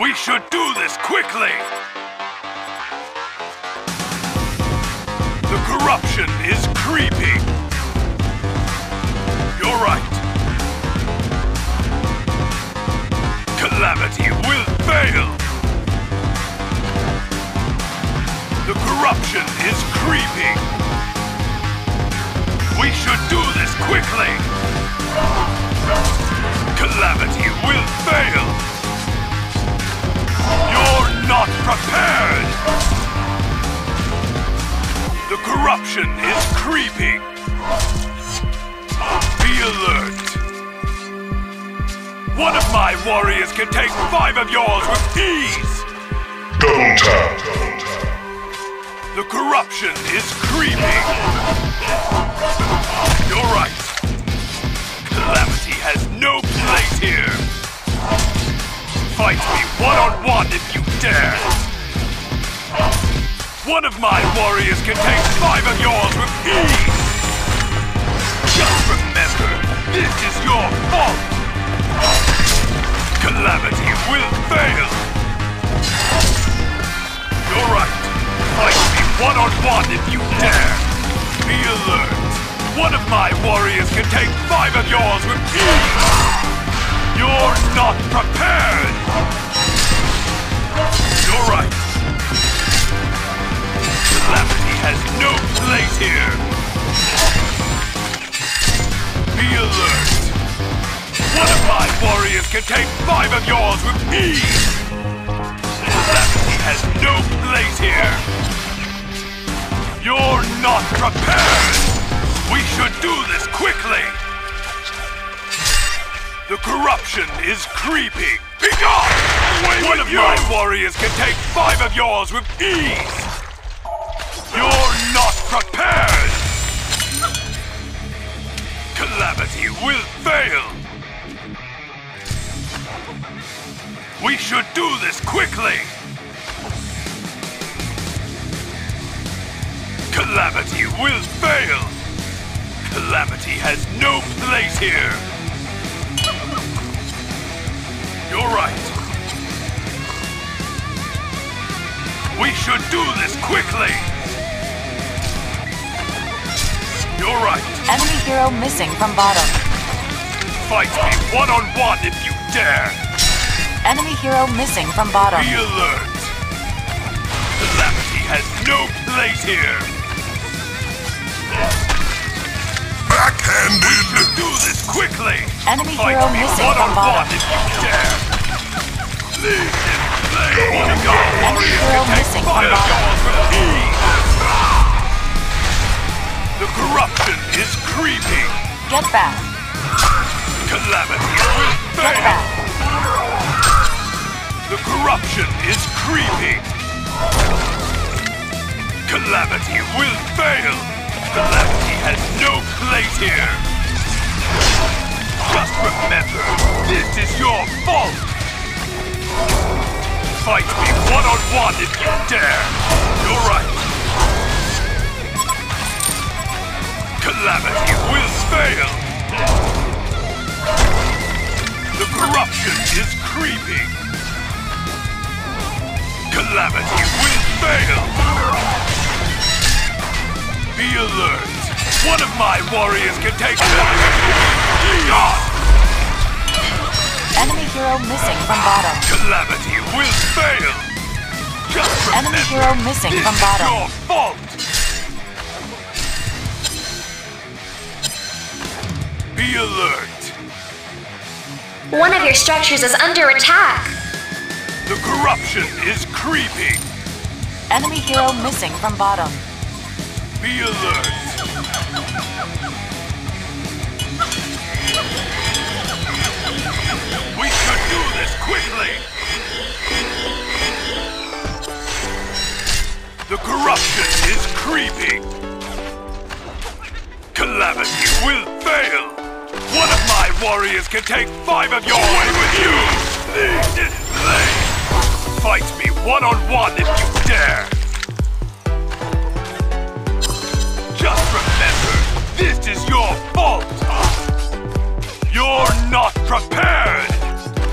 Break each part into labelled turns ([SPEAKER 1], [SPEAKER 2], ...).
[SPEAKER 1] We should do this quickly! The corruption is creeping! You're right! Calamity will fail! The corruption is creeping! We should do this quickly! Calamity will fail! Not prepared! The corruption is creeping! Be alert! One of my warriors can take five of yours with ease!
[SPEAKER 2] Double tap.
[SPEAKER 1] The corruption is creeping! You're right! Calamity has no place here! Fight me one-on-one if you dare! One of my warriors can take five of yours with ease! Just remember, this is your fault! Calamity will fail! You're right! Fight me one-on-one if you dare! Be alert! One of my warriors can take five of yours with ease! You're not prepared! You're right! Has no place here! Be alert! One of my warriors can take five of yours with ease! Calamity has no place here! You're not prepared! We should do this quickly! The corruption is creeping! Be gone! Away One of my warriors can take five of yours with ease! You're not prepared! Calamity will fail! We should do this quickly! Calamity will fail! Calamity has no place here! You're right! We should do this quickly! You're right!
[SPEAKER 3] Enemy hero missing from bottom.
[SPEAKER 1] Fight me one-on-one if you dare!
[SPEAKER 3] Enemy hero missing from bottom.
[SPEAKER 1] Be alert! Calamity has no place here! Quickly!
[SPEAKER 3] Enemy
[SPEAKER 1] Fight
[SPEAKER 3] hero missing from
[SPEAKER 1] one-on-one
[SPEAKER 3] bottom.
[SPEAKER 1] if you dare! Lead and play! One of your
[SPEAKER 3] Enemy hero missing from bottom.
[SPEAKER 1] yours with ease! The corruption is creeping!
[SPEAKER 3] Get back.
[SPEAKER 1] Calamity will
[SPEAKER 3] Get
[SPEAKER 1] fail!
[SPEAKER 3] back.
[SPEAKER 1] The corruption is creeping! Calamity will fail! Calamity has no place here! Just remember, this is your fault! Fight me one-on-one if you dare! You're right! Calamity will fail! The corruption is creeping! Calamity will fail! Be alert! One of my warriors can take! Gone!
[SPEAKER 3] Enemy hero missing from bottom.
[SPEAKER 1] Calamity will fail! Just
[SPEAKER 3] Enemy hero missing from bottom.
[SPEAKER 1] your fault! Be alert!
[SPEAKER 4] One of your structures is under attack.
[SPEAKER 1] The corruption is creeping!
[SPEAKER 3] Enemy hero missing from bottom.
[SPEAKER 1] Be alert! Quickly! The corruption is creeping! Calamity will fail! One of my warriors can take five of your way with you! Fight me one-on-one if you dare! Just remember, this is your fault! You're not prepared!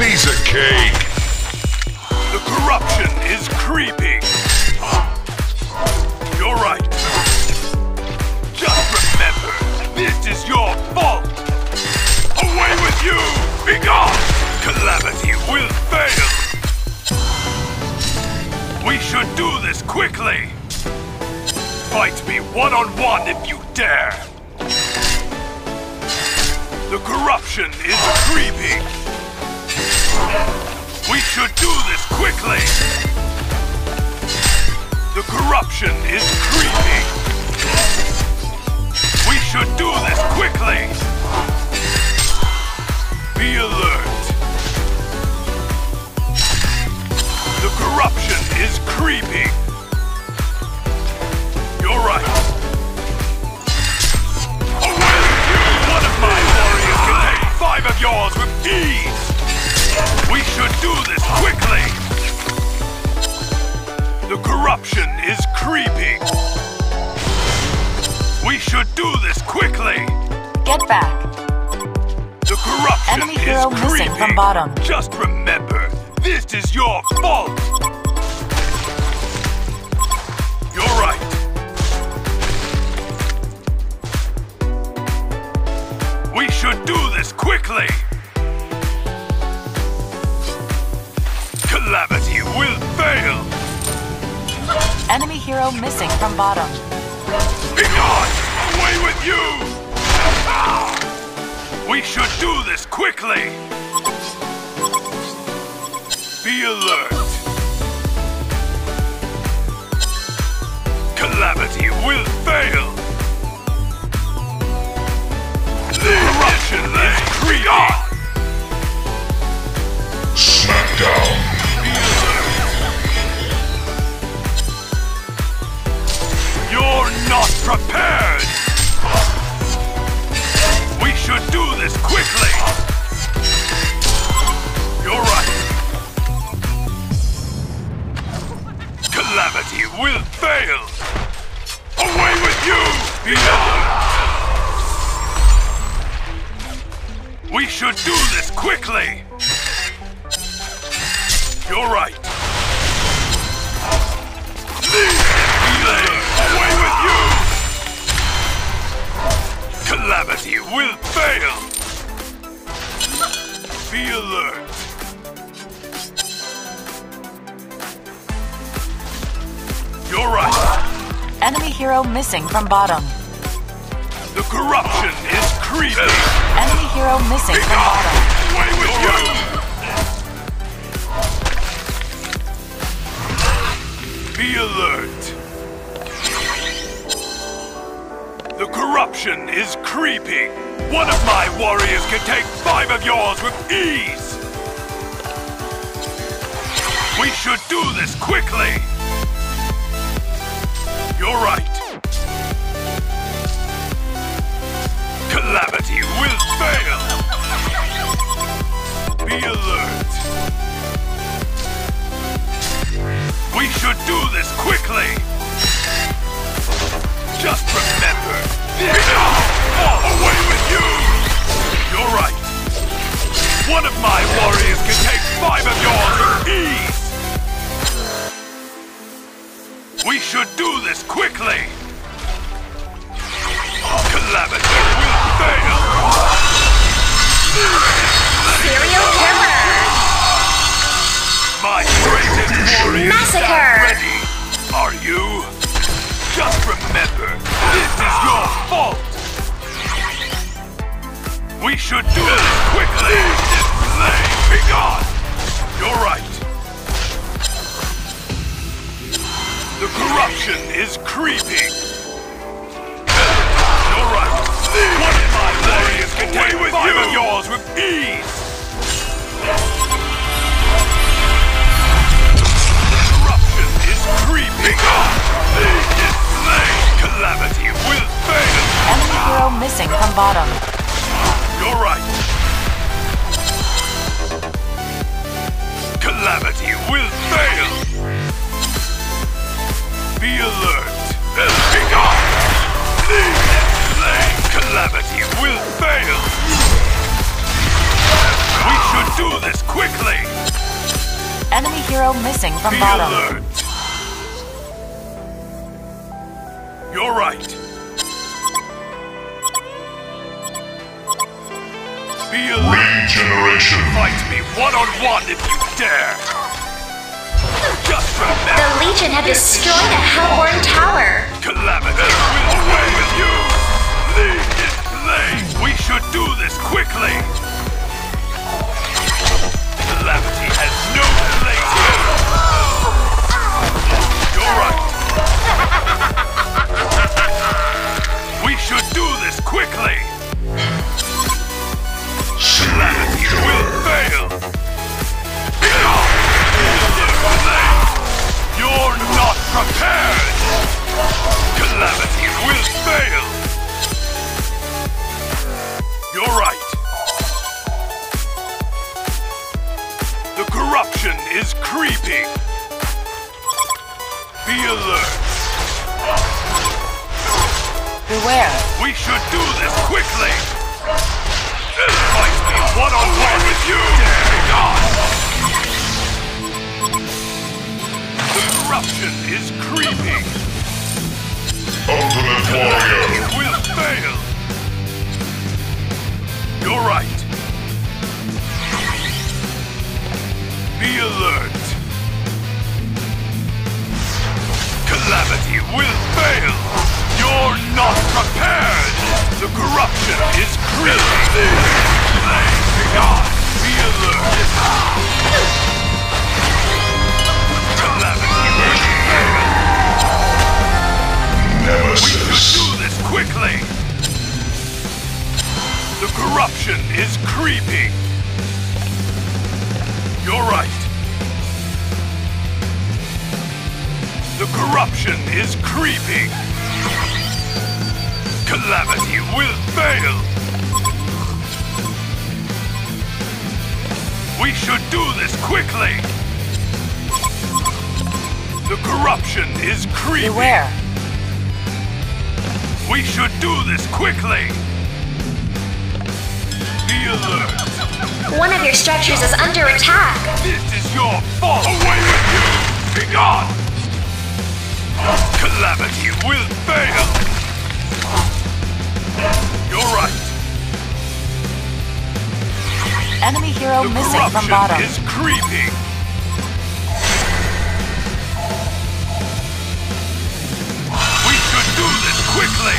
[SPEAKER 2] piece of cake.
[SPEAKER 1] The corruption is creeping. You're right. Just remember, this is your fault. Away with you! Begone! Calamity will fail. We should do this quickly. Fight me one-on-one -on -one if you dare. The corruption is creeping. We should do this quickly! The corruption is creeping! We should do this quickly! Be alert! The corruption is creeping! Should do this quickly!
[SPEAKER 3] Get back.
[SPEAKER 1] The corruption
[SPEAKER 3] Enemy
[SPEAKER 1] is
[SPEAKER 3] hero missing
[SPEAKER 1] creeping.
[SPEAKER 3] from bottom.
[SPEAKER 1] Just remember, this is your fault. You're right. We should do this quickly. Calamity will fail.
[SPEAKER 3] Enemy hero missing from bottom.
[SPEAKER 1] Begone! Away with you! We should do this quickly! Be alert! Calamity will fail! The corruption is creeping! Will fail! Be alert! You're right!
[SPEAKER 3] Enemy hero missing from bottom.
[SPEAKER 1] The corruption is creeping!
[SPEAKER 3] Enemy hero missing from bottom.
[SPEAKER 1] Away with you! Be alert! The corruption is creeping! One of my warriors can take five of yours with ease! We should do this quickly! You're right! Calamity will fail! Be alert! We should do this quickly! Just remember, this away with you! You're right! One of my warriors can take five of yours with ease! We should do this quickly! Calamity will fail!
[SPEAKER 4] Serial killer.
[SPEAKER 1] My greatest warriors
[SPEAKER 4] Massacre!
[SPEAKER 1] ready! Are you? Just remember, this is your fault! We should do this quickly! Delay! Be gone! You're right! The corruption is creeping! You're right! One of my warriors can take five of yours with ease! Corruption is creeping! This is slain! Calamity will fail!
[SPEAKER 3] Enemy hero missing from bottom.
[SPEAKER 1] You're right! Calamity will fail! Be alert! Be gone! Is slain! Calamity will fail! We should do this quickly!
[SPEAKER 3] Enemy hero missing from
[SPEAKER 1] Be
[SPEAKER 3] bottom.
[SPEAKER 1] alert! You're right. Be alert.
[SPEAKER 2] Regeneration.
[SPEAKER 1] Fight me one on one if you dare. Just
[SPEAKER 4] The Legion have destroyed a Hellborn tower.
[SPEAKER 1] calamity will away with you. Lead is late. We should do this quickly. Calamity has no
[SPEAKER 3] Beware.
[SPEAKER 1] We should do this quickly! This might be one-on-one with you! God! The corruption is creeping!
[SPEAKER 2] Ultimate Warrior.
[SPEAKER 1] It will fail! You're right! Be alert! Calamity will fail! You're not prepared! The corruption is creeping! God, be alert! Calamity will fail! Do this quickly! The corruption is creeping! You're right! The corruption is creeping! Calamity will fail! We should do this quickly! The corruption is creeping!
[SPEAKER 3] Beware.
[SPEAKER 1] We should do this quickly! Be alert!
[SPEAKER 4] One of your structures is under attack.
[SPEAKER 1] This is your fault! Away with you! Be gone! Calamity will fail! You're right!
[SPEAKER 3] Enemy hero
[SPEAKER 1] The
[SPEAKER 3] missing from bottom.
[SPEAKER 1] is creeping! We should do this quickly!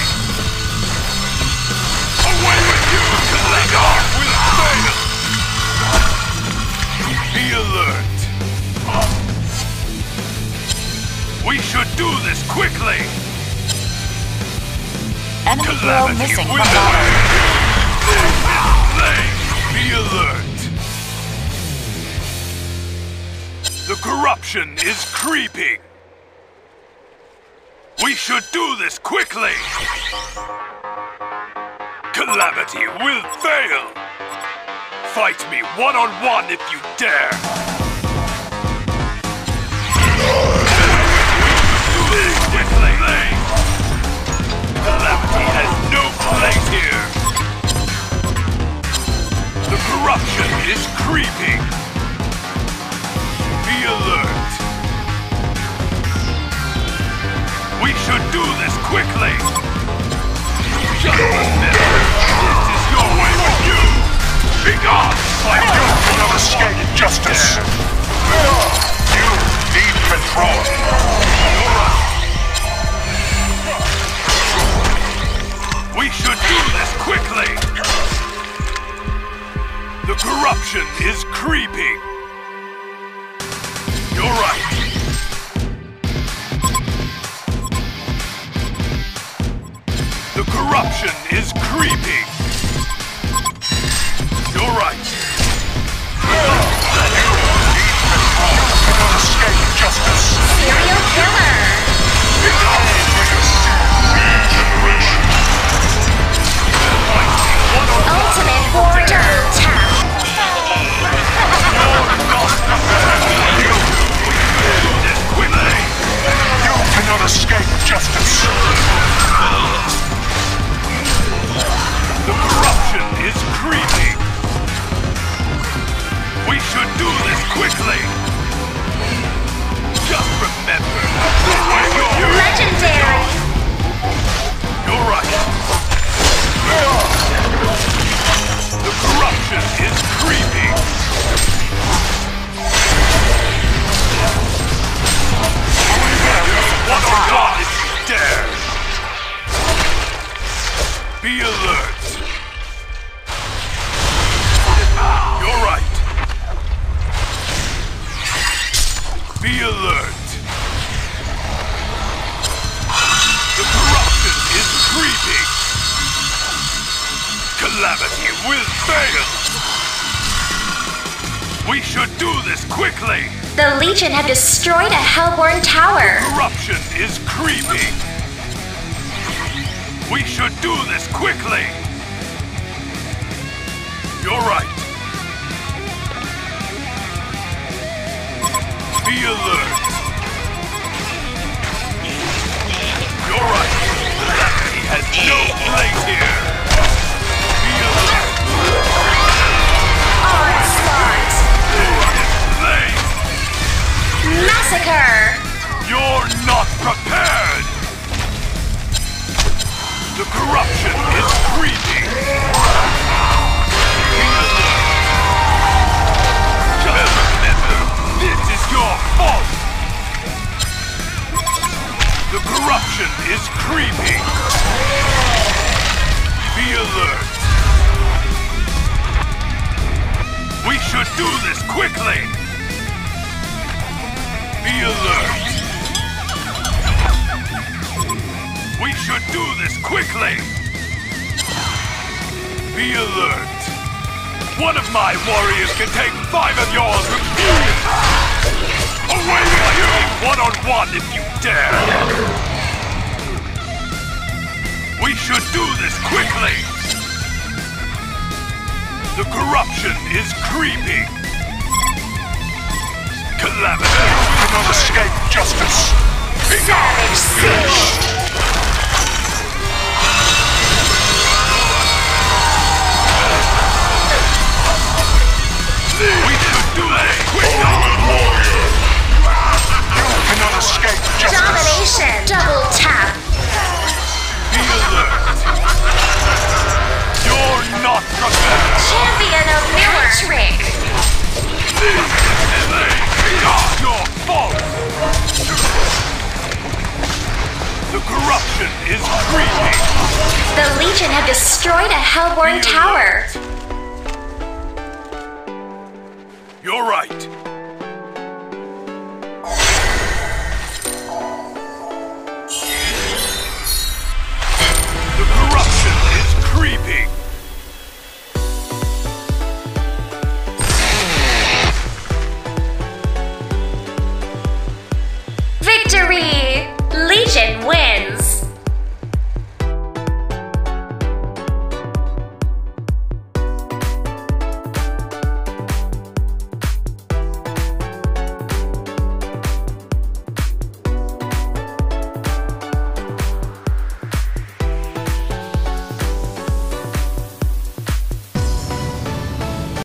[SPEAKER 1] Away with you! Calamity will fail! Be alert! We should do this quickly!
[SPEAKER 3] Enemy hero
[SPEAKER 1] Calamity
[SPEAKER 3] missing from
[SPEAKER 1] will
[SPEAKER 3] bottom.
[SPEAKER 1] Be alert! The corruption is creeping! We should do this quickly! Calamity will fail! Fight me one-on-one if you dare! Place here! The corruption is creeping! Be alert! We should do this quickly! Just remember, this is your way with you! Be gone! I don't
[SPEAKER 2] cannot escape justice.
[SPEAKER 1] Is creeping.
[SPEAKER 4] Destroyed a Hellborn tower.
[SPEAKER 1] Corruption is creeping. We should do this quickly. You're right. Be alert. You're right. Calamity has no place here. Be alert.
[SPEAKER 4] Massacre!
[SPEAKER 1] You're not prepared! The corruption is creeping! Just remember, this is your fault! The corruption is creeping! Be alert! We should do this quickly! Be alert! We should do this quickly! Be alert! One of my warriors can take five of yours with fury! Away with you! One on one if you dare! We should do this quickly! The corruption is creeping! Calamity!
[SPEAKER 2] Cannot escape justice.
[SPEAKER 4] Savage!
[SPEAKER 1] We should do quickly!
[SPEAKER 2] You cannot escape justice.
[SPEAKER 4] Domination! Double tap!
[SPEAKER 1] Be alert! You're not prepared!
[SPEAKER 4] Champion of Newerth! Trick!
[SPEAKER 1] This is not your Corruption is creeping.
[SPEAKER 4] The Legion have destroyed a Hellborn
[SPEAKER 1] you
[SPEAKER 4] tower.
[SPEAKER 1] Right. You're right. The corruption is creeping.